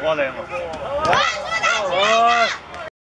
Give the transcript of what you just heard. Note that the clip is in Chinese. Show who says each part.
Speaker 1: 我来嘛。